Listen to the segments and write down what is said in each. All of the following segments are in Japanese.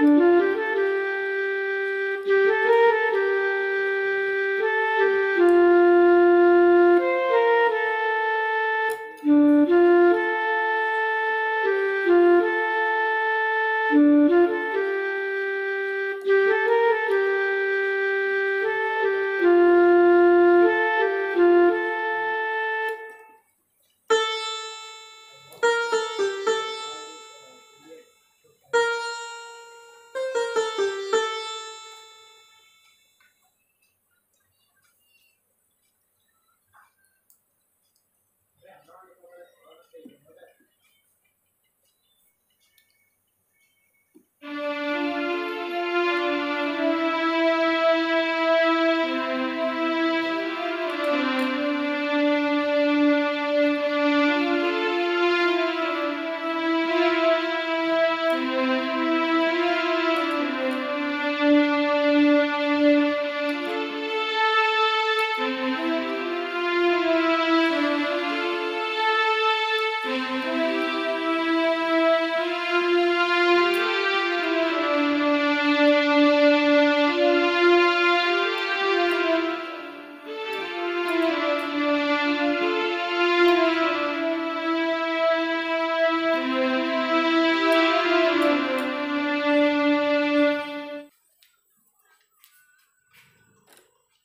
Mm-hmm.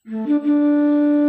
Mm-hmm.